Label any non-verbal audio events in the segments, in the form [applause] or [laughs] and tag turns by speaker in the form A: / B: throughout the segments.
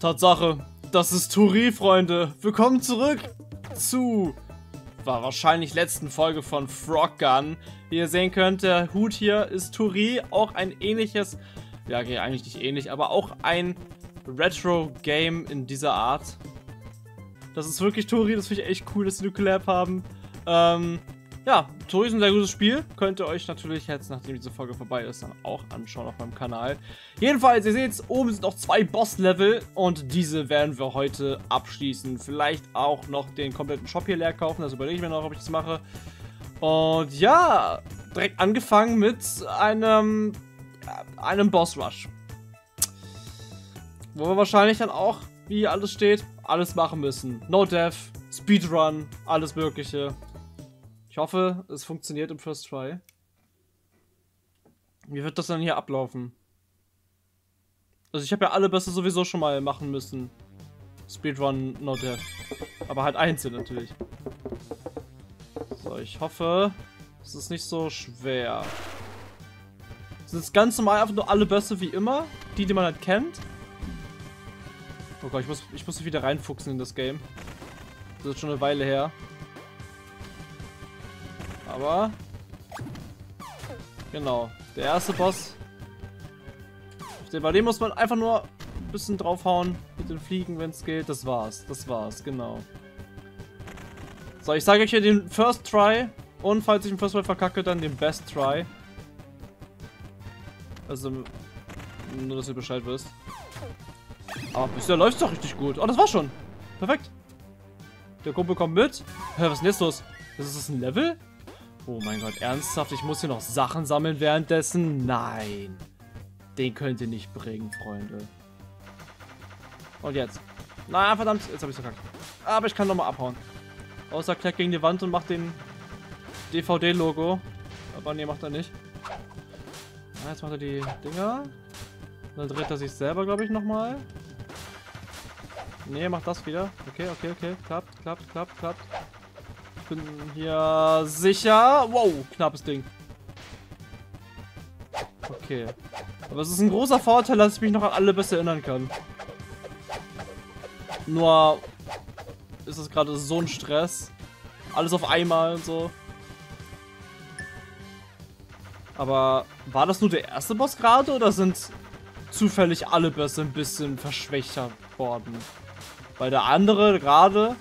A: Tatsache, das ist Turi, Freunde. Willkommen zurück zu war wahrscheinlich letzten Folge von Frog Gun. Wie ihr sehen könnt, der Hut hier ist Turi, auch ein ähnliches, ja, okay, eigentlich nicht ähnlich, aber auch ein Retro-Game in dieser Art. Das ist wirklich Turi, das finde ich echt cool, dass sie eine Collab haben. Ähm, ja, Tori ist ein sehr gutes Spiel. Könnt ihr euch natürlich jetzt, nachdem diese Folge vorbei ist, dann auch anschauen auf meinem Kanal. Jedenfalls, ihr seht, oben sind noch zwei Boss-Level und diese werden wir heute abschließen. Vielleicht auch noch den kompletten Shop hier leer kaufen, das überlege ich mir noch, ob ich das mache. Und ja, direkt angefangen mit einem, einem Boss-Rush. Wo wir wahrscheinlich dann auch, wie alles steht, alles machen müssen. No Death, Speedrun, alles mögliche. Ich hoffe, es funktioniert im First Try. Wie wird das dann hier ablaufen? Also ich habe ja alle Beste sowieso schon mal machen müssen. Speedrun No Death. Aber halt einzeln natürlich. So, ich hoffe, es ist nicht so schwer. Sind es ganz normal einfach nur alle Bässe wie immer? Die, die man halt kennt? Oh Gott, ich muss, ich muss mich wieder reinfuchsen in das Game. Das ist schon eine Weile her. Aber... Genau. Der erste Boss. Bei dem muss man einfach nur ein bisschen draufhauen. Mit den Fliegen, wenn es geht. Das war's. Das war's, genau. So, ich sage euch hier den First Try. Und falls ich den First Try verkacke, dann den Best Try. Also, nur, dass ihr Bescheid wisst. Aber bisher läuft es doch richtig gut. Oh, das war schon. Perfekt. Der Kumpel kommt mit. Hä, was ist denn jetzt los? Ist das ein Level? Oh mein Gott, ernsthaft? Ich muss hier noch Sachen sammeln währenddessen? Nein. Den könnt ihr nicht bringen, Freunde. Und jetzt. Na, verdammt. Jetzt habe ich verkackt. Aber ich kann nochmal abhauen. Außer kleckt gegen die Wand und macht den DVD-Logo. Aber nee, macht er nicht. Ah, jetzt macht er die Dinger. Dann dreht er sich selber, glaube ich, nochmal. Nee, macht das wieder. Okay, okay, okay. Klappt, klappt, klappt, klappt bin hier sicher. Wow, knappes Ding. Okay. Aber es ist ein großer Vorteil, dass ich mich noch an alle besser erinnern kann. Nur ist es gerade so ein Stress. Alles auf einmal und so. Aber war das nur der erste Boss gerade oder sind zufällig alle Bösse ein bisschen verschwächt worden? Weil der andere gerade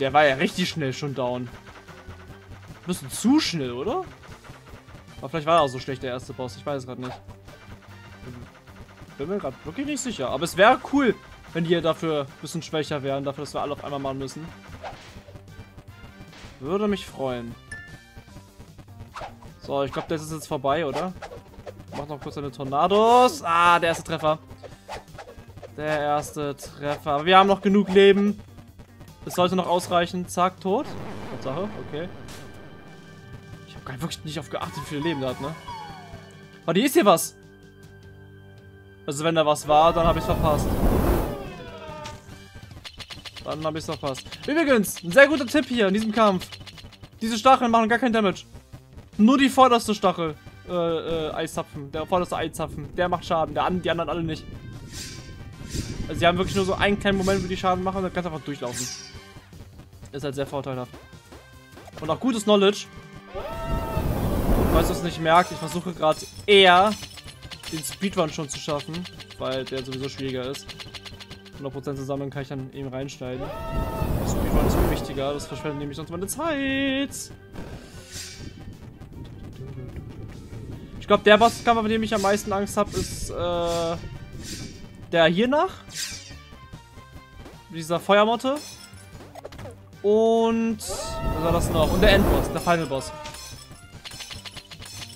A: der war ja richtig schnell schon down. Ein bisschen zu schnell, oder? Aber vielleicht war er auch so schlecht, der erste Boss. Ich weiß es gerade nicht. Bin mir gerade wirklich nicht sicher. Aber es wäre cool, wenn die dafür ein bisschen schwächer wären. Dafür, dass wir alle auf einmal machen müssen. Würde mich freuen. So, ich glaube, das ist jetzt vorbei, oder? Mach noch kurz eine Tornados. Ah, der erste Treffer. Der erste Treffer. Aber wir haben noch genug Leben. Es sollte noch ausreichen. Zack, tot. Tatsache, okay. Ich habe gar wirklich nicht auf geachtet, wie viele Leben der hat, ne? Oh, die ist hier was. Also wenn da was war, dann habe ich verpasst. Dann habe ich verpasst. Übrigens, ein sehr guter Tipp hier in diesem Kampf. Diese Stacheln machen gar keinen Damage. Nur die vorderste Stachel. Äh, äh, Eiszapfen. Der vorderste Eiszapfen. Der macht Schaden. Der, die anderen alle nicht. Also sie haben wirklich nur so einen kleinen Moment, wo die Schaden machen und dann kannst du einfach durchlaufen. Ist halt sehr vorteilhaft. Und auch gutes Knowledge. Falls du es nicht merkt, ich versuche gerade eher den Speedrun schon zu schaffen, weil der sowieso schwieriger ist. 100% zusammen kann ich dann eben reinschneiden. Speedrun ist mir wichtiger, das verschwendet nämlich sonst meine Zeit. Ich glaube, der Bosskampf, bei dem ich am meisten Angst habe, ist äh, der hier nach. Dieser Feuermotte. Und was war das noch? Und der Endboss, der Final Boss.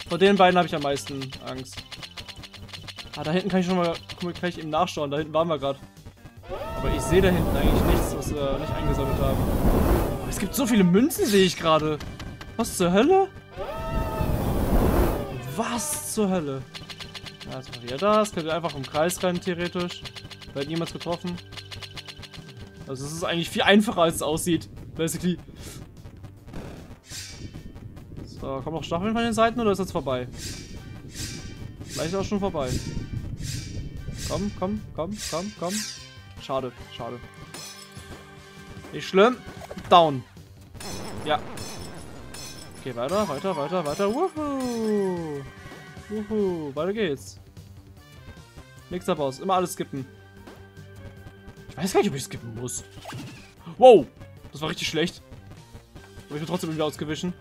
A: Vor den beiden habe ich am meisten Angst. Ah, da hinten kann ich schon mal kann ich eben nachschauen. Da hinten waren wir gerade. Aber ich sehe da hinten eigentlich nichts, was wir nicht eingesammelt haben. Es gibt so viele Münzen, sehe ich gerade. Was zur Hölle? Was zur Hölle? Ja, jetzt mal wieder das. Könnt ihr einfach im Kreis rennen, theoretisch. Wird niemals getroffen. Also es ist eigentlich viel einfacher, als es aussieht. Basically. So, kommen noch Stacheln von den Seiten oder ist das vorbei? Vielleicht auch schon vorbei. Komm, komm, komm, komm, komm. Schade, schade. Nicht schlimm. Down. Ja. Okay, weiter, weiter, weiter, weiter. Wuhu. Wuhu. Weiter geht's. Nächster Boss. Immer alles skippen. Ich weiß gar nicht, ob ich skippen muss. Wow. Das war richtig schlecht. Aber ich bin trotzdem irgendwie ausgewichen.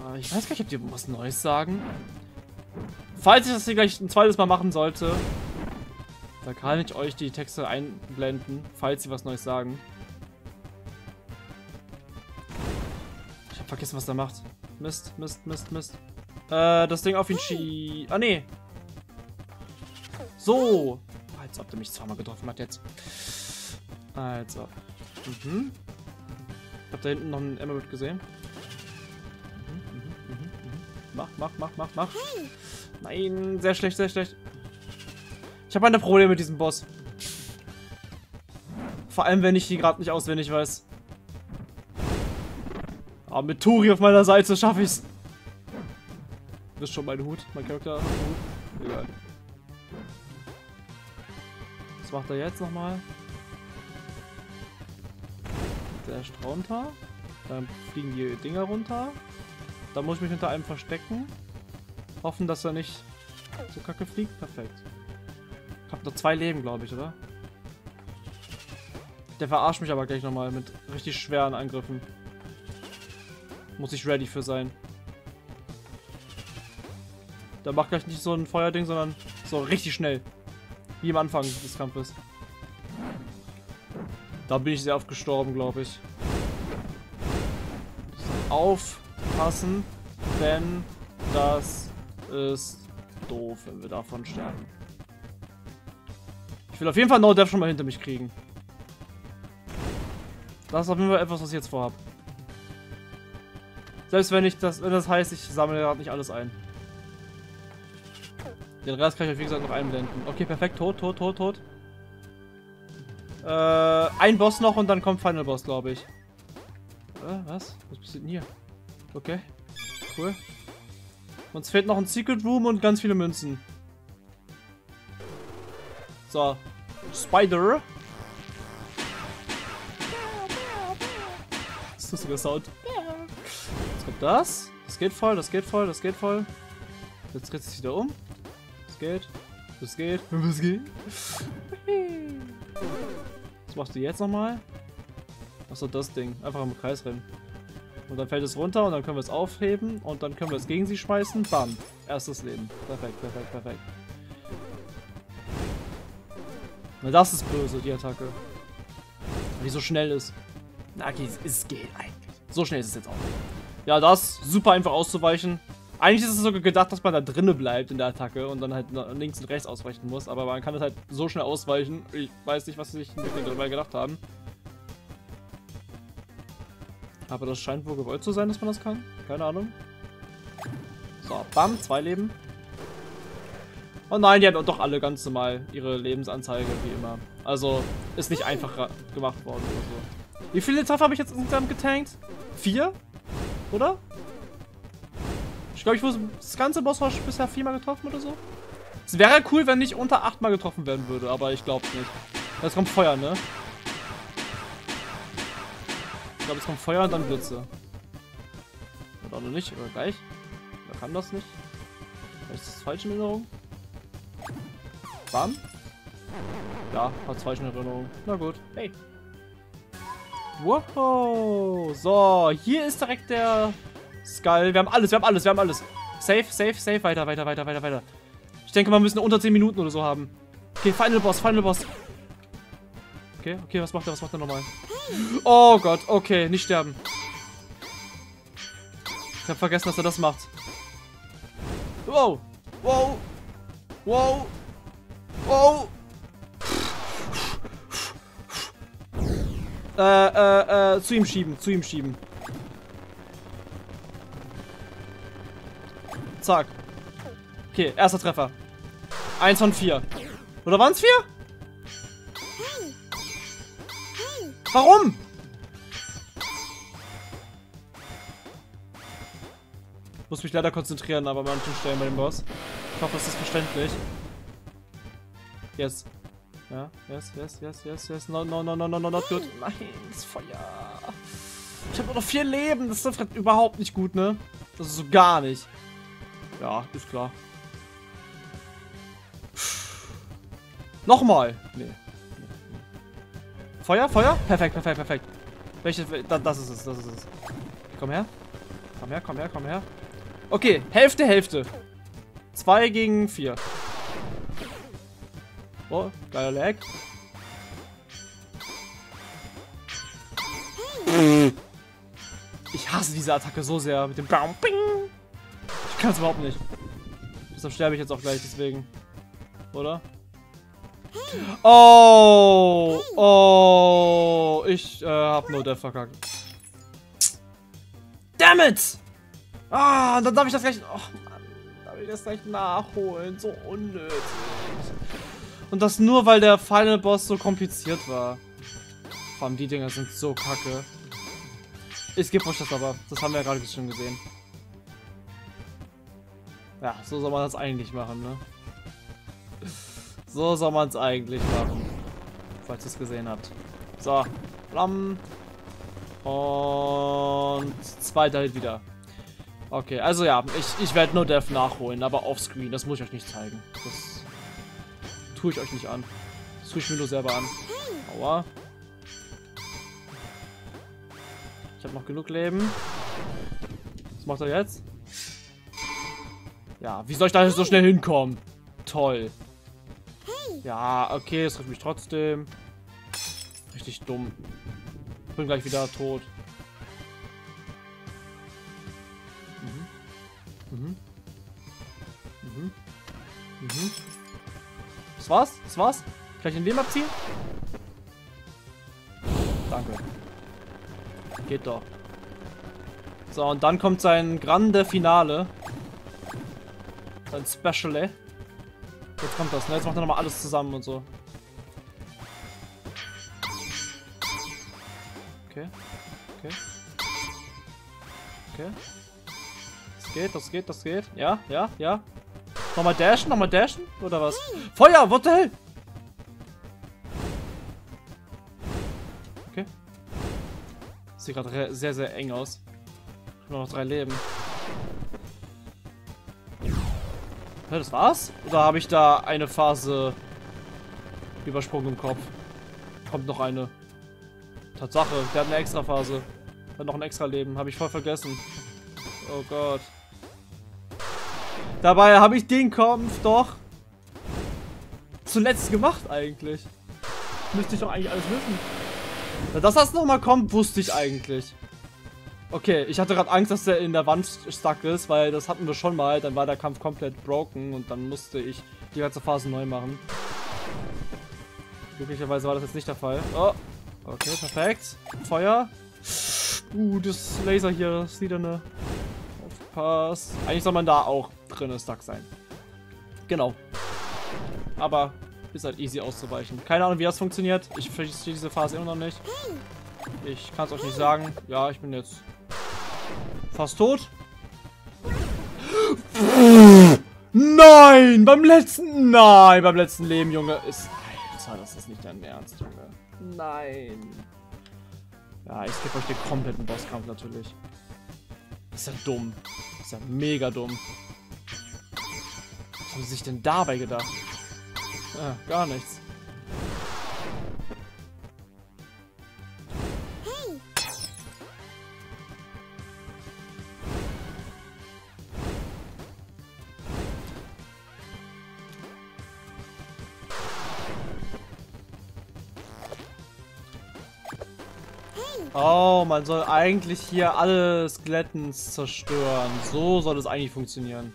A: Ah, ich weiß gar nicht, ob die was Neues sagen. Falls ich das hier gleich ein zweites Mal machen sollte, da kann ich euch die Texte einblenden, falls sie was Neues sagen. Ich hab vergessen, was der macht. Mist, Mist, Mist, Mist. Äh, das Ding auf ihn schie... Ah, nee. So. Als ob der mich zweimal getroffen hat jetzt. Also. Mhm. Ich hab da hinten noch einen Emerald gesehen. Mhm, mhm, mhm, mach, mach, mach, mach, mach. Nein, sehr schlecht, sehr schlecht. Ich habe eine Probleme mit diesem Boss. Vor allem, wenn ich die gerade nicht auswendig weiß. Aber mit Turi auf meiner Seite schaffe ich's. Das ist schon mein Hut, mein Charakter. Egal. Macht er jetzt nochmal? Der runter. Dann fliegen die Dinger runter. Da muss ich mich hinter einem verstecken. Hoffen, dass er nicht so kacke fliegt. Perfekt. Ich hab nur zwei Leben, glaube ich, oder? Der verarscht mich aber gleich nochmal mit richtig schweren Angriffen. Muss ich ready für sein. Der macht gleich nicht so ein Feuerding, sondern so richtig schnell. Wie am Anfang des Kampfes. Da bin ich sehr oft gestorben, glaube ich. Aufpassen, denn das ist doof, wenn wir davon sterben. Ich will auf jeden Fall No Death schon mal hinter mich kriegen. Das ist auf jeden Fall etwas, was ich jetzt vorhabe. Selbst wenn ich das, wenn das heißt, ich sammle gerade nicht alles ein. Den Rest kann ich euch wie gesagt noch einblenden. Okay, perfekt. Tot, tot, tot, tot. Äh, ein Boss noch und dann kommt Final Boss, glaube ich. Äh, was? Was passiert denn hier? Okay. Cool. Uns fehlt noch ein Secret Room und ganz viele Münzen. So. Spider. Das ist lustiger Sound. Jetzt kommt das. Das geht voll, das geht voll, das geht voll. Jetzt dreht sich wieder um. Geht. Das geht. [laughs] Das geht. Was machst du jetzt nochmal? Achso, das Ding. Einfach im Kreis rennen. Und dann fällt es runter und dann können wir es aufheben und dann können wir es gegen sie schmeißen. Bam. Erstes Leben. Perfekt, perfekt, perfekt. Na, das ist böse, die Attacke. Die so schnell ist. Na, okay, es geht eigentlich. So schnell ist es jetzt auch. Ja, das super einfach auszuweichen. Eigentlich ist es sogar gedacht, dass man da drinnen bleibt in der Attacke und dann halt links und rechts ausweichen muss. Aber man kann es halt so schnell ausweichen. Ich weiß nicht, was sie sich dabei gedacht haben. Aber das scheint wohl gewollt zu sein, dass man das kann. Keine Ahnung. So, bam, zwei Leben. Oh nein, die haben doch alle ganz normal ihre Lebensanzeige, wie immer. Also, ist nicht einfacher gemacht worden oder so. Wie viele Treffer habe ich jetzt insgesamt getankt? Vier? Oder? Ich glaube, ich wurde das ganze Boss bisher viermal getroffen oder so. Es wäre cool, wenn nicht unter achtmal getroffen werden würde, aber ich glaube nicht. Jetzt kommt Feuer, ne? Ich glaube, es kommt Feuer und dann Blitze. Oder noch nicht, oder gleich. Oder kann das nicht? Vielleicht ist das falsche Erinnerung. Bam. Ja, hat falsche Erinnerung. Na gut. Hey. Wow. So, hier ist direkt der Skull. Wir haben alles, wir haben alles, wir haben alles. Safe, safe, safe. Weiter, weiter, weiter, weiter, weiter. Ich denke, wir müssen unter 10 Minuten oder so haben. Okay, Final Boss, Final Boss. Okay, okay, was macht er, was macht er nochmal? Oh Gott, okay, nicht sterben. Ich habe vergessen, dass er das macht. Wow, wow, wow. Wow. Äh, äh, äh, zu ihm schieben, zu ihm schieben. Zack. Okay, erster Treffer. Eins von vier. Oder waren es vier? Warum? Muss mich leider konzentrieren, aber an manchen Stellen bei dem Boss. Ich hoffe, das ist verständlich. Yes. Ja, yes, yes, yes, yes, yes. No, no, no, no, no, no, not good. Nein, das Feuer. Ich habe nur noch vier Leben. Das ist überhaupt nicht gut, ne? Das ist so gar nicht. Ja, ist klar. Nochmal. Nee. Feuer, Feuer? Perfekt, perfekt, perfekt. Welches? Das ist es, das ist es. Komm her. Komm her, komm her, komm her. Okay, Hälfte, Hälfte. Zwei gegen vier. Oh, geiler Lag. Ich hasse diese Attacke so sehr mit dem Baum. Ich kann es überhaupt nicht. Deshalb sterbe ich jetzt auch gleich deswegen. Oder? Oh! Oh! Ich äh, hab nur der verkackt. Damn it! Ah, dann darf ich das gleich... Oh Mann, darf ich das gleich nachholen. So unnötig. Und das nur, weil der Final Boss so kompliziert war. Vor allem die Dinger sind so kacke. Ich gebe euch das aber. Das haben wir ja gerade schon gesehen. Ja, so soll man das eigentlich machen, ne? So soll man es eigentlich machen. Falls ihr es gesehen habt. So. Blam. Und zweiter Hit wieder. Okay, also ja, ich, ich werde nur Death nachholen, aber offscreen. Das muss ich euch nicht zeigen. Das tue ich euch nicht an. Das tue ich mir nur selber an. Aua. Ich habe noch genug Leben. Was macht er jetzt? Ja, wie soll ich da so schnell hinkommen? Toll. Ja, okay, es trifft mich trotzdem. Richtig dumm. Ich bin gleich wieder tot. Mhm. Mhm. Mhm. Mhm. Das war's? Das war's? Kann ich den Leben abziehen? Danke. Geht doch. So, und dann kommt sein Grande Finale. Sein Special, ey. Jetzt kommt das, ne? Jetzt macht er nochmal alles zusammen und so. Okay. Okay. Okay. Das geht, das geht, das geht. Ja, ja, ja. Nochmal dashen, nochmal dashen? Oder was? Feuer, what the hell? Okay. Sieht gerade sehr, sehr eng aus. Ich habe noch drei Leben. Ja, das war's? Oder habe ich da eine Phase übersprungen im Kopf? Kommt noch eine. Tatsache, der hat eine extra Phase. Hat noch ein extra Leben. Habe ich voll vergessen. Oh Gott. Dabei habe ich den Kampf doch zuletzt gemacht eigentlich. Müsste ich doch eigentlich alles wissen. Dass das nochmal kommt, wusste ich eigentlich. Okay, ich hatte gerade Angst, dass der in der Wand stuck ist, weil das hatten wir schon mal. Dann war der Kampf komplett broken und dann musste ich die ganze Phase neu machen. Glücklicherweise war das jetzt nicht der Fall. Oh, okay, perfekt. Feuer. Uh, das Laser hier, das sieht eine Pass. Eigentlich soll man da auch drin stuck sein. Genau. Aber ist halt easy auszuweichen. Keine Ahnung, wie das funktioniert. Ich verstehe diese Phase immer noch nicht. Ich kann es euch nicht sagen. Ja, ich bin jetzt fast tot. Nein! Beim letzten... Nein! Beim letzten Leben, Junge. Ist... Alter, das ist nicht dein Ernst, Junge. Nein. Ja, ich gebe euch den kompletten Bosskampf natürlich. Ist ja dumm. Ist ja mega dumm. Was haben sie sich denn dabei gedacht? Ah, gar nichts. Oh, man soll eigentlich hier alle Skelettens zerstören. So soll es eigentlich funktionieren.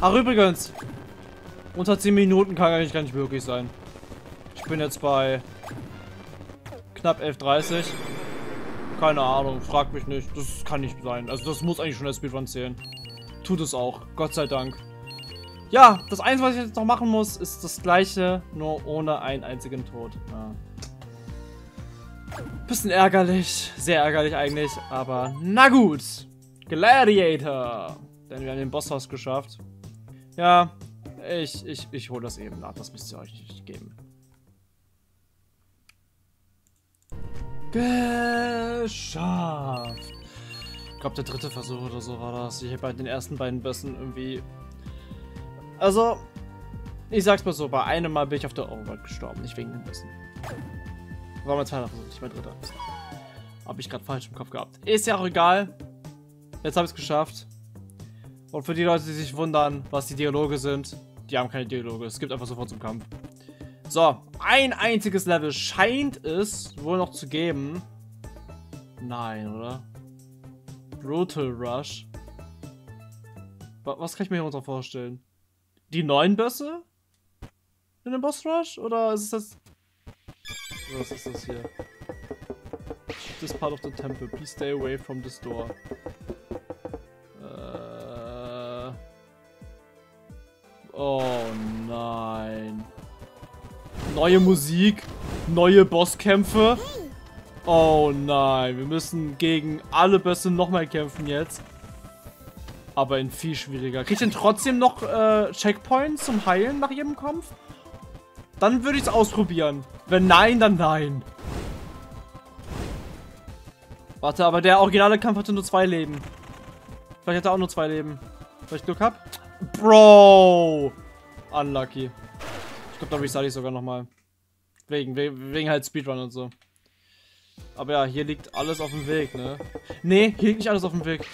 A: Ach, übrigens. Unter 10 Minuten kann eigentlich gar nicht möglich sein. Ich bin jetzt bei knapp 11.30. Keine Ahnung, frag mich nicht. Das kann nicht sein. Also das muss eigentlich schon der Speedrun zählen. Tut es auch. Gott sei Dank. Ja, das Einzige, was ich jetzt noch machen muss, ist das gleiche, nur ohne einen einzigen Tod. Ja. Bisschen ärgerlich. Sehr ärgerlich eigentlich. Aber na gut. Gladiator. Denn wir haben den Bosshaus geschafft. Ja. Ich, ich, ich hole das eben nach. Das müsst ihr euch nicht geben. Geschafft. Ich glaube, der dritte Versuch oder so war das. Ich habe bei den ersten beiden Bössen irgendwie... Also, ich sag's mal so, bei einem Mal bin ich auf der Overworld gestorben, nicht wegen den Bössen. War mein zweiter Versuch, nicht mein dritter. Habe ich gerade falsch im Kopf gehabt. Ist ja auch egal. Jetzt habe ich es geschafft. Und für die Leute, die sich wundern, was die Dialoge sind, die haben keine Dialoge. Es gibt einfach sofort zum Kampf. So, ein einziges Level scheint es wohl noch zu geben. Nein, oder? Brutal Rush. Was kann ich mir darunter vorstellen? Die neuen Bösse? In dem Boss Rush? Oder ist es das... Was ist das hier? This part of the temple. Please stay away from this door. Äh... Oh nein. Neue Musik. Neue Bosskämpfe. Oh nein, wir müssen gegen alle Bösse nochmal kämpfen jetzt. Aber in viel schwieriger. Krieg ich denn trotzdem noch äh, Checkpoints zum Heilen nach jedem Kampf? Dann würde ich es ausprobieren. Wenn nein, dann nein. Warte, aber der originale Kampf hatte nur zwei Leben. Vielleicht hat er auch nur zwei Leben. Weil ich Glück hab? Bro! Unlucky. Ich glaube, da restart ich sogar nochmal. Wegen, wegen, wegen halt Speedrun und so. Aber ja, hier liegt alles auf dem Weg, ne? Ne, hier liegt nicht alles auf dem Weg.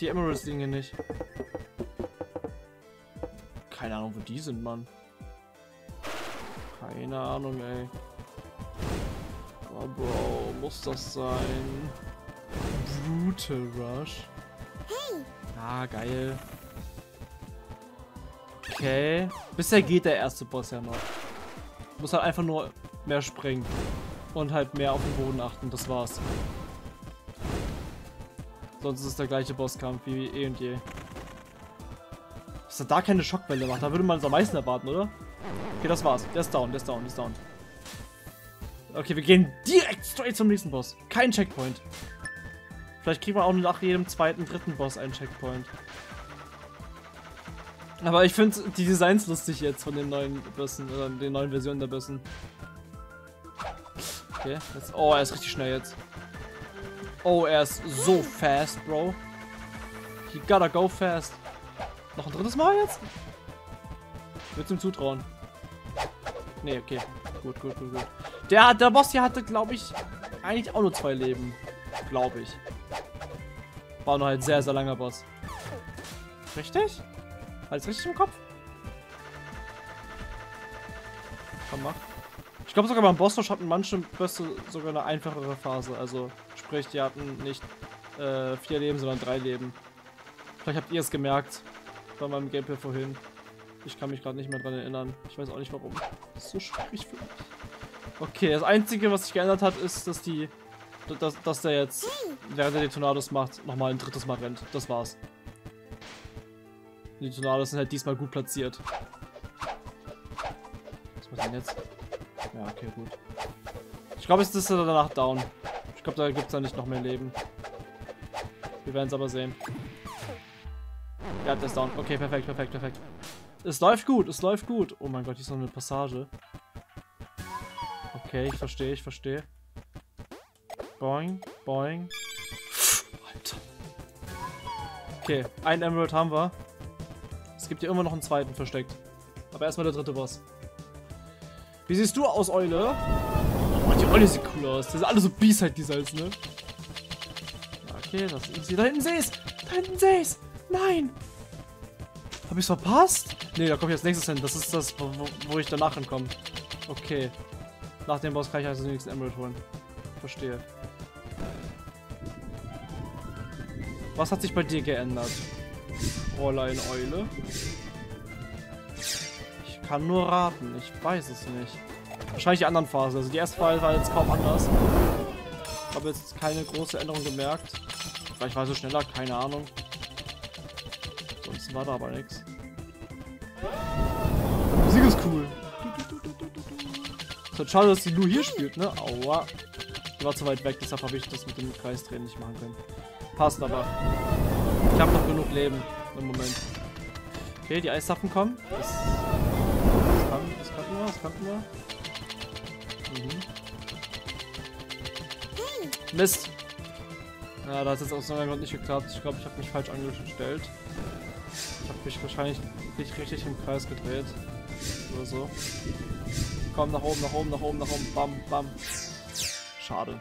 A: Die Emeralds liegen hier nicht. Keine Ahnung, wo die sind, Mann. Keine Ahnung, ey. Oh, Bro, muss das sein? Brutal Rush. Ah, geil. Okay. Bisher geht der erste Boss ja noch. Muss halt einfach nur mehr springen. Und halt mehr auf den Boden achten, das war's. Sonst ist es der gleiche Bosskampf wie eh und je. Dass er da keine Schockwelle macht, da würde man es am meisten erwarten, oder? Okay, das war's. Der ist down, der ist down, der ist down. Okay, wir gehen direkt straight zum nächsten Boss. Kein Checkpoint. Vielleicht kriegen wir auch nach jedem zweiten, dritten Boss einen Checkpoint. Aber ich finde die Designs lustig jetzt von den neuen Bössen, oder den neuen Versionen der Bössen. Okay, jetzt, oh, er ist richtig schnell jetzt. Oh, er ist so fast, Bro. You gotta go fast. Noch ein drittes Mal jetzt? Würde ihm zutrauen. Nee, okay. Gut, gut, gut, gut. Der, der Boss hier hatte, glaube ich, eigentlich auch nur zwei Leben. Glaube ich. War nur halt sehr, sehr langer Boss. Richtig? Alles richtig im Kopf? Komm, mach. Ich glaube sogar beim Bossrush hatten manche Bösse sogar eine einfachere Phase. Also sprich, die hatten nicht äh, vier Leben, sondern drei Leben. Vielleicht habt ihr es gemerkt bei meinem Gameplay vorhin. Ich kann mich gerade nicht mehr dran erinnern. Ich weiß auch nicht warum. Das ist so schwierig für mich. Okay, das Einzige, was sich geändert hat, ist, dass die, dass, dass der jetzt, während er die Tornados macht, nochmal ein drittes Mal rennt. Das war's. Die Tornados sind halt diesmal gut platziert. Was macht denn jetzt? Ja, okay, gut. Ich glaube, jetzt ist danach down. Ich glaube, da gibt es dann nicht noch mehr Leben. Wir werden es aber sehen. Ja, der ist down. Okay, perfekt, perfekt, perfekt. Es läuft gut, es läuft gut. Oh mein Gott, hier ist noch eine Passage. Okay, ich verstehe, ich verstehe. Boing, boing. Alter. Okay, ein Emerald haben wir. Es gibt hier immer noch einen zweiten versteckt. Aber erstmal der dritte Boss. Wie siehst du aus, Eule? Oh, die Eule sieht cool aus. Das sind alle so B-Side-Designs, ne? Okay, das ist easy. Da hinten sehe ich's! Da hinten sehe ich's! Nein! Hab ich's verpasst? Ne, da komme ich als nächstes hin. Das ist das, wo, wo ich danach hinkomme. Okay. Nach dem Boss kann ich also den nächsten Emerald holen. Verstehe. Was hat sich bei dir geändert? Fräulein Eule? kann nur raten. Ich weiß es nicht. Wahrscheinlich die anderen Phasen. Also die erste Phase war jetzt kaum anders. Ich habe jetzt keine große Änderung gemerkt. Vielleicht war sie schneller, keine Ahnung. Sonst war da aber nichts. Musik ist cool. Ist schade, dass die Lu hier spielt, ne? Aua. Die war zu weit weg, deshalb habe ich das mit dem Kreisdrehen nicht machen können. Passt aber. Ich habe noch genug Leben im Moment. Okay, die Eisaffen kommen. Das, das, kann, das kann nur, das kann nur. Mhm. Mist. Ja, da hat jetzt aus irgendeinem Grund nicht geklappt. Ich glaube, ich habe mich falsch angestellt. Habe mich wahrscheinlich nicht richtig im Kreis gedreht. Oder so. Komm, nach oben, nach oben, nach oben, nach oben. Bam, bam. Schade.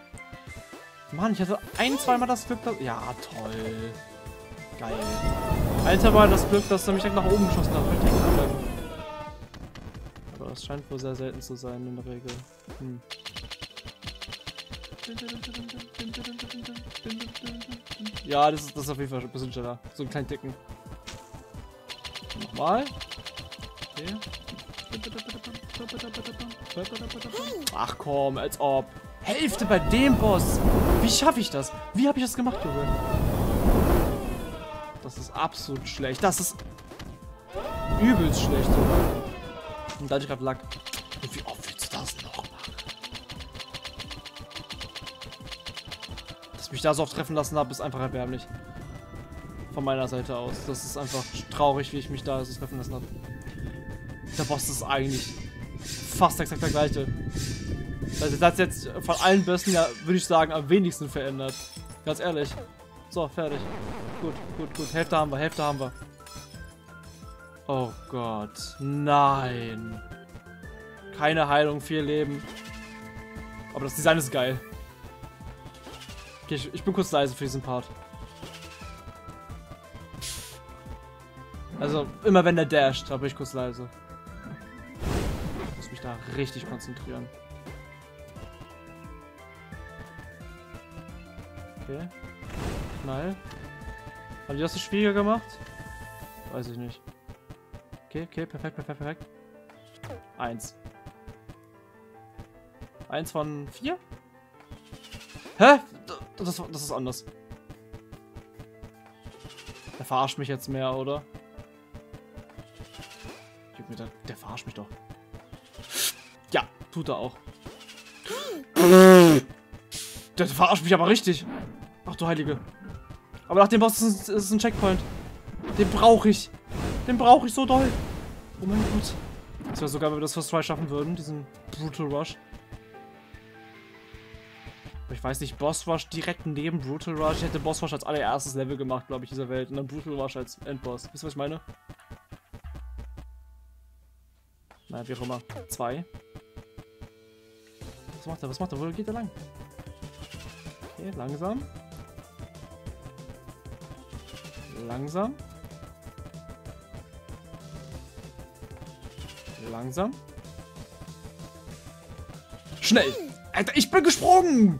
A: Mann, ich hatte ein, zweimal das Glück, dass... Ja, toll. Geil. Ein, zweimal das Glück, dass er mich nach oben geschossen hat. Aber das scheint wohl sehr selten zu sein in der Regel. Hm. Ja, das ist, das ist auf jeden Fall ein bisschen schneller. So einen kleinen Ticken. Nochmal. Okay. Ach komm, als ob. Hälfte bei dem Boss. Wie schaffe ich das? Wie habe ich das gemacht, Junge? Das ist absolut schlecht. Das ist übelst schlecht, Junge. Und da hatte ich gerade Lack. Und wie oft willst du das noch machen? Dass ich mich da so oft treffen lassen habe, ist einfach erbärmlich. Von meiner Seite aus. Das ist einfach traurig, wie ich mich da so treffen lassen habe. Der Boss ist eigentlich fast exakt der gleiche. Also das jetzt von allen Bössen ja, würde ich sagen, am wenigsten verändert. Ganz ehrlich. So, fertig. Gut, gut, gut. Hälfte haben wir, Hälfte haben wir. Oh Gott. Nein. Keine Heilung, vier Leben. Aber das Design ist geil. Okay, ich, ich bin kurz leise für diesen Part. Also, immer wenn der dasht, da bin ich kurz leise. Ich muss mich da richtig konzentrieren. Okay. Knall. Haben die das so schwieriger gemacht? Weiß ich nicht. Okay, okay, perfekt, perfekt, perfekt. Eins. Eins von vier? Hä? Das, das ist anders. Der verarscht mich jetzt mehr, oder? Verarscht mich doch. Ja, tut er auch. Der verarscht mich aber richtig. Ach du Heilige. Aber nach dem Boss ist es ein Checkpoint. Den brauche ich. Den brauche ich so doll. Oh mein Gott. Das wäre sogar, wenn wir das First Try schaffen würden, diesen Brutal Rush. Aber ich weiß nicht, Boss Rush direkt neben Brutal Rush. Ich hätte Boss Rush als allererstes Level gemacht, glaube ich, dieser Welt. Und dann Brutal Rush als Endboss. Wisst ihr, was ich meine? Nein, wie auch immer. Zwei. Was macht er? Was macht er? Wo geht er lang? Okay, langsam. Langsam. Langsam. Schnell! Alter, ich bin gesprungen!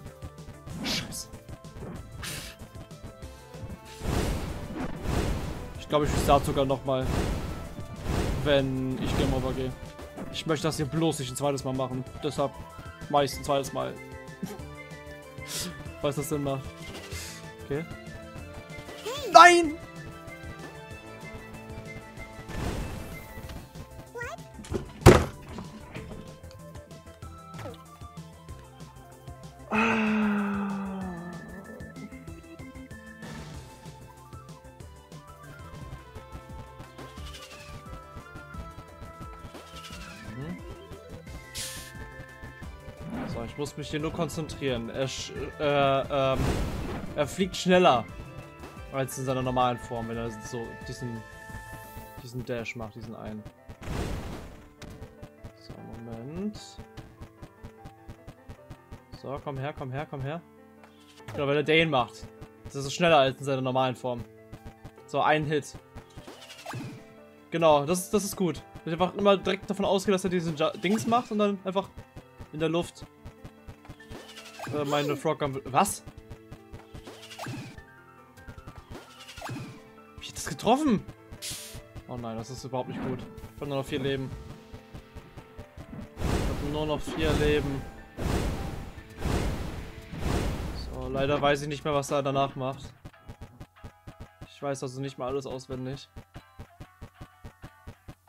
A: Scheiße. Ich glaube, ich starte sogar nochmal, wenn ich Game Over gehe. Ich möchte das hier bloß nicht ein zweites Mal machen. Deshalb mache ich es ein zweites Mal. [laughs] Was das denn macht. Okay. Nein! So, ich muss mich hier nur konzentrieren. Er, äh, ähm, er fliegt schneller als in seiner normalen Form, wenn er so diesen, diesen Dash macht, diesen einen. So, Moment. So, komm her, komm her, komm her. Genau, wenn er den macht. Das ist schneller als in seiner normalen Form. So, ein Hit. Genau, das ist, das ist gut. Ich einfach immer direkt davon ausgehen, dass er diesen Dings macht und dann einfach in der Luft äh, meine Frog Gun... Was? Hab ich das getroffen? Oh nein, das ist überhaupt nicht gut. Ich habe nur noch vier Leben. Ich habe nur noch vier Leben. So, leider weiß ich nicht mehr, was er danach macht. Ich weiß also nicht mal alles auswendig.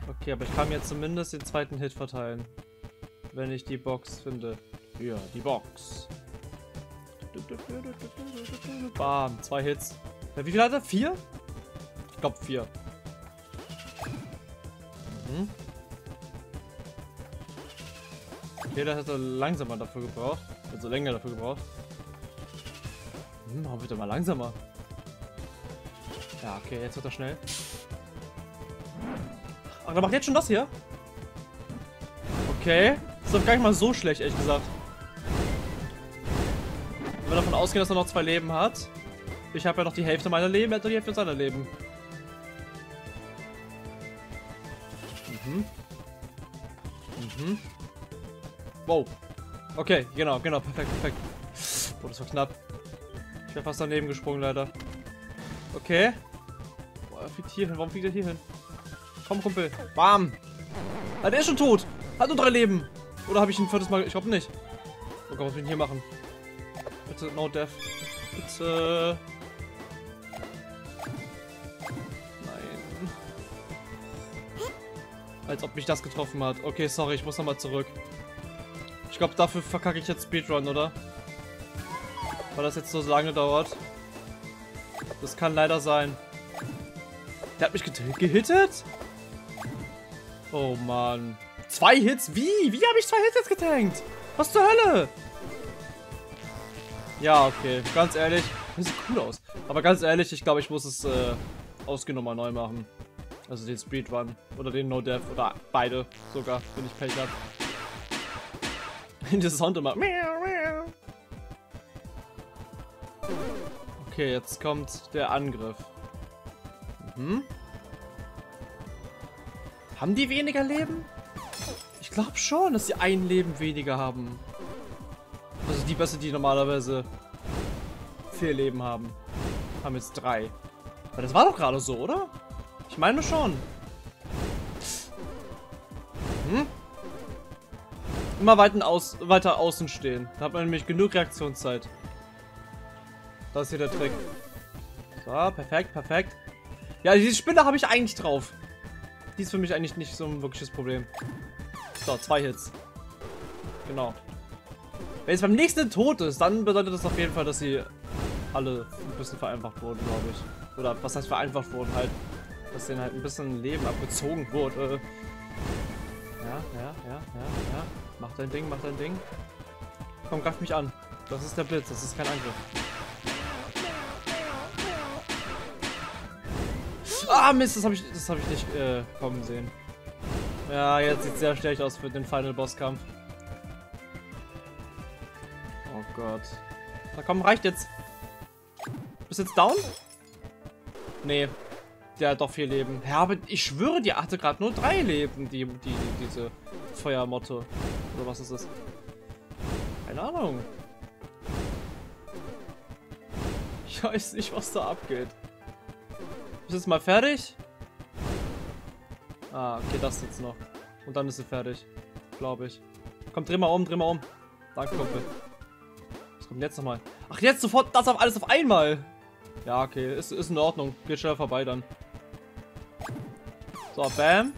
A: Okay, aber ich kann mir zumindest den zweiten Hit verteilen. Wenn ich die Box finde. Ja, die Box. Bam, zwei Hits. Wie viel hat er? Vier? Ich glaube vier. Mhm. Okay, das hätte langsamer dafür gebraucht. Also länger dafür gebraucht. Hm, warum wird er mal langsamer? Ja, okay, jetzt wird er schnell. Ach, der macht jetzt schon das hier? Okay. Ist doch gar nicht mal so schlecht, ehrlich gesagt. Ausgehen, dass er noch zwei Leben hat. Ich habe ja noch die Hälfte meiner Leben, er hat die Hälfte seiner Leben. Mhm. Mhm. Wow. Okay, genau, genau, perfekt, perfekt. Oh, das war knapp. Ich wäre fast daneben gesprungen, leider. Okay. Boah, er fliegt hier hin. Warum fliegt er hier hin? Komm, Kumpel. Bam. Ah, der ist schon tot. Hat nur drei Leben. Oder habe ich ein viertes Mal... Ich glaube nicht. Oh Gott, was will ich denn hier machen? No death. Bitte. Nein. Als ob mich das getroffen hat. Okay, sorry, ich muss nochmal zurück. Ich glaube, dafür verkacke ich jetzt Speedrun, oder? Weil das jetzt so lange dauert. Das kann leider sein. Der hat mich gehittet? Oh Mann. Zwei Hits? Wie? Wie habe ich zwei Hits jetzt getankt? Was zur Hölle? Ja, okay. Ganz ehrlich. Das sieht cool aus. Aber ganz ehrlich, ich glaube, ich muss es äh, ausgenommen neu machen. Also den Speedrun. Oder den No-Death. Oder beide sogar, wenn ich Pech habe. Dieses Sound immer. Okay, jetzt kommt der Angriff. Mhm. Haben die weniger Leben? Ich glaube schon, dass sie ein Leben weniger haben. Also die Bässe, die normalerweise vier Leben haben, haben jetzt drei. Aber das war doch gerade so, oder? Ich meine schon. Hm? Immer weiter, aus, weiter außen stehen. Da hat man nämlich genug Reaktionszeit. Das ist hier der Trick. So, perfekt, perfekt. Ja, diese Spinne habe ich eigentlich drauf. Die ist für mich eigentlich nicht so ein wirkliches Problem. So, zwei Hits. Genau. Wenn es beim nächsten tot ist, dann bedeutet das auf jeden Fall, dass sie alle ein bisschen vereinfacht wurden, glaube ich. Oder was heißt vereinfacht wurden? Halt, dass denen halt ein bisschen Leben abgezogen wurde. Ja, ja, ja, ja, ja. Mach dein Ding, mach dein Ding. Komm, greif mich an. Das ist der Blitz, das ist kein Angriff. Ah, Mist, das habe ich, hab ich nicht äh, kommen sehen. Ja, jetzt sieht sehr schlecht aus für den Final Boss Kampf. Oh Gott. Na komm, reicht jetzt. Bist jetzt down? Nee. Der hat doch vier Leben. Ja, aber ich schwöre, die hatte gerade nur drei Leben, die, die, diese Feuermotte. Oder was ist das? Keine Ahnung. Ich weiß nicht, was da abgeht. Ist jetzt mal fertig? Ah, okay, das jetzt noch. Und dann ist sie fertig. Glaube ich. Komm, dreh mal um, dreh mal um. Danke, Kumpel. Was kommt jetzt nochmal? Ach, jetzt sofort das auf alles auf einmal. Ja, okay. Ist, ist in Ordnung. Geht schnell vorbei dann. So, bam.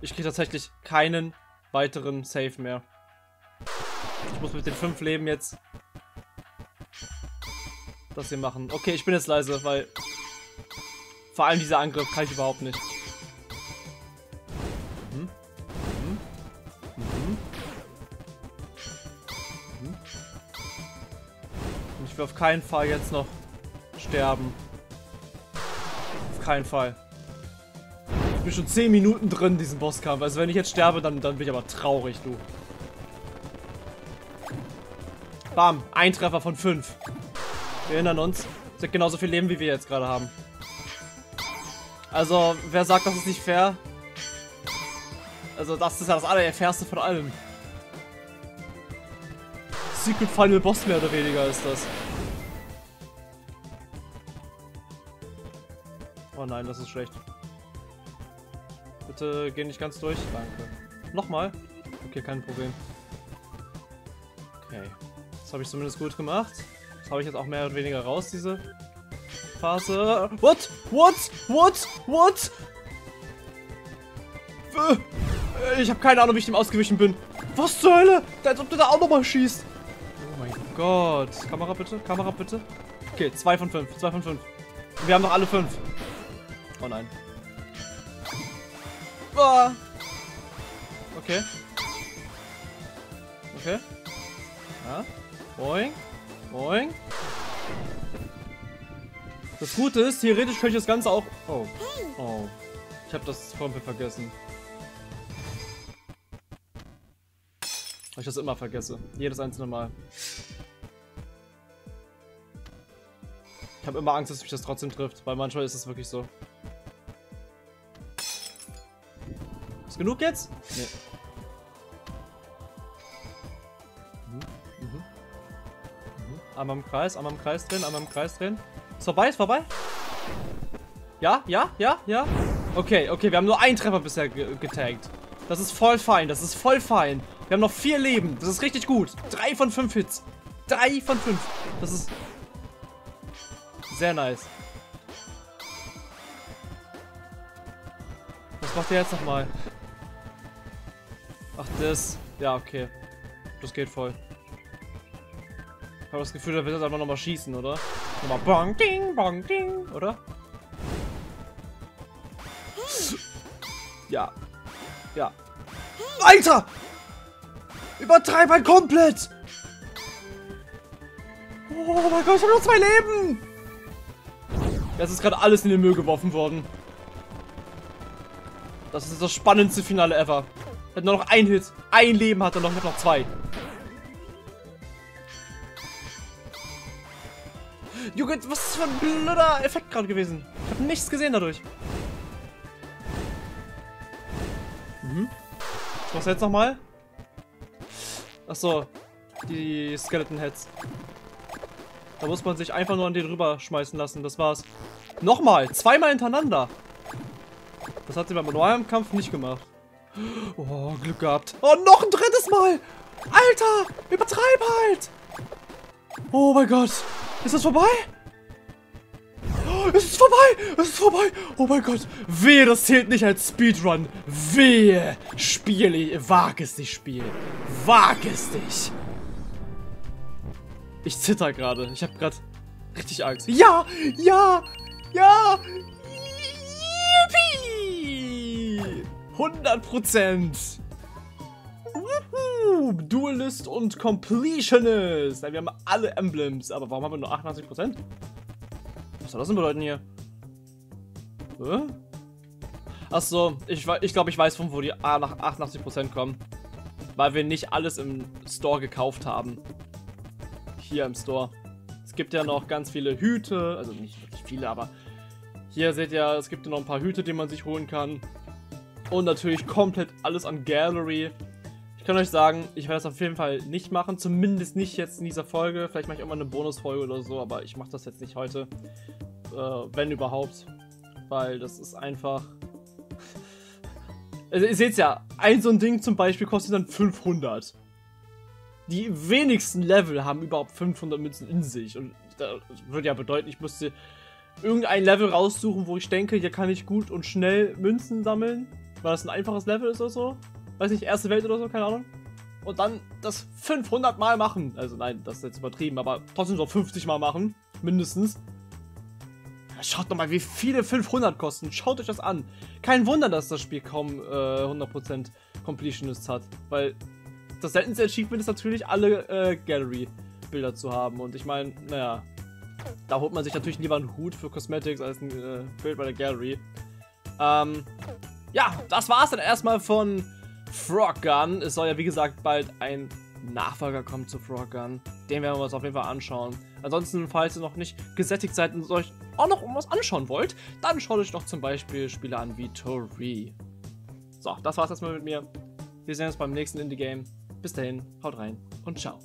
A: Ich kriege tatsächlich keinen weiteren Save mehr. Ich muss mit den fünf Leben jetzt das hier machen. Okay, ich bin jetzt leise, weil vor allem dieser Angriff kann ich überhaupt nicht. Keinen Fall jetzt noch sterben. Auf keinen Fall. Ich bin schon 10 Minuten drin, diesen Bosskampf. Also wenn ich jetzt sterbe, dann, dann bin ich aber traurig, du. Bam, ein Treffer von 5. Wir erinnern uns. Sie hat genauso viel Leben, wie wir jetzt gerade haben. Also, wer sagt, das ist nicht fair? Also, das ist ja das allererfährste von allem. Secret Final Boss mehr oder weniger ist das. Nein, das ist schlecht. Bitte geh nicht ganz durch. Danke. Nochmal? Okay, kein Problem. Okay. Das habe ich zumindest gut gemacht habe ich jetzt auch mehr oder weniger raus, diese Phase. What? What? What? What? Äh, ich habe keine Ahnung, wie ich dem ausgewichen bin. Was zur Hölle? Als ob du da auch nochmal schießt. Oh mein Gott. Kamera bitte, Kamera bitte. Okay, 2 von 5, 2 von 5. Wir haben noch alle 5. Oh nein. Boah. Okay. Okay. Ja. Boing. Boing. Das Gute ist, theoretisch könnte ich das Ganze auch... Oh. Oh. Ich habe das Formel vergessen. Weil ich das immer vergesse. Jedes einzelne Mal. Ich habe immer Angst, dass mich das trotzdem trifft, weil manchmal ist es wirklich so. Genug jetzt? Nee. Mhm. Mhm. Mhm. Einmal im Kreis, einmal im Kreis drehen, einmal im Kreis drehen. Ist vorbei, ist vorbei? Ja, ja, ja, ja. Okay, okay, wir haben nur einen Treffer bisher getaggt. Das ist voll fein, das ist voll fein. Wir haben noch vier Leben, das ist richtig gut. Drei von fünf Hits. Drei von fünf. Das ist sehr nice. Was macht der jetzt nochmal? Ach, das. Ja, okay. Das geht voll. Ich habe das Gefühl, der wird jetzt einfach nochmal schießen, oder? Nochmal bong, ding, bong, ding, oder? Ja. Ja. Alter! Übertreib halt komplett! Oh mein Gott, ich habe nur zwei Leben! Das ist gerade alles in den Müll geworfen worden. Das ist das spannendste Finale ever. Hat nur noch ein Hit. Ein Leben hat er noch, noch zwei. Junge, was ist für ein blöder Effekt gerade gewesen? Ich habe nichts gesehen dadurch. Mhm. Was jetzt nochmal? Achso, die Skeleton Heads. Da muss man sich einfach nur an den rüber schmeißen lassen. Das war's. Nochmal. Zweimal hintereinander. Das hat sie beim normalen Kampf nicht gemacht. Oh, Glück gehabt. Oh, noch ein drittes Mal. Alter, übertreib halt. Oh mein Gott. Ist das vorbei? es ist vorbei. Es ist vorbei. Oh mein Gott. Wehe, das zählt nicht als Speedrun. Wehe. Spiel, wag es dich, Spiel. Wag es dich. Ich zitter gerade. Ich habe gerade richtig Angst. Ja, ja, ja. 100 Prozent. Duelist und Completionist. Wir haben alle Emblems. Aber warum haben wir nur 88 Prozent? Was soll das denn bedeuten hier? Hä? Achso, ich, ich glaube, ich weiß, von wo die A nach 88% kommen. Weil wir nicht alles im Store gekauft haben hier im Store. Es gibt ja noch ganz viele Hüte, also nicht wirklich viele, aber hier seht ihr, es gibt ja noch ein paar Hüte, die man sich holen kann. Und natürlich komplett alles an Gallery. Ich kann euch sagen, ich werde das auf jeden Fall nicht machen, zumindest nicht jetzt in dieser Folge. Vielleicht mache ich immer eine Bonusfolge oder so, aber ich mache das jetzt nicht heute, äh, wenn überhaupt. Weil das ist einfach... [laughs] Also ihr seht ja, ein so ein Ding zum Beispiel kostet dann 500 die wenigsten Level haben überhaupt 500 Münzen in sich. Und das würde ja bedeuten, ich müsste irgendein Level raussuchen, wo ich denke, hier kann ich gut und schnell Münzen sammeln. Weil das ein einfaches Level ist oder so. Weiß nicht, erste Welt oder so, keine Ahnung. Und dann das 500 Mal machen. Also nein, das ist jetzt übertrieben, aber trotzdem so 50 Mal machen. Mindestens. Schaut nochmal, wie viele 500 kosten. Schaut euch das an. Kein Wunder, dass das Spiel kaum äh, 100% Completionist hat. Weil das seltenste Achievement ist natürlich, alle äh, Gallery-Bilder zu haben. Und ich meine, naja, da holt man sich natürlich lieber einen Hut für Cosmetics als ein äh, Bild bei der Gallery. Ähm, ja, das war's dann erstmal von Frog Gun. Es soll ja, wie gesagt, bald ein Nachfolger kommen zu Frog Gun. Den werden wir uns auf jeden Fall anschauen. Ansonsten, falls ihr noch nicht gesättigt seid und euch auch noch was anschauen wollt, dann schaut euch doch zum Beispiel Spiele an wie Tori. So, das war's erstmal mit mir. Wir sehen uns beim nächsten Indie-Game. Bis dahin, haut rein und ciao.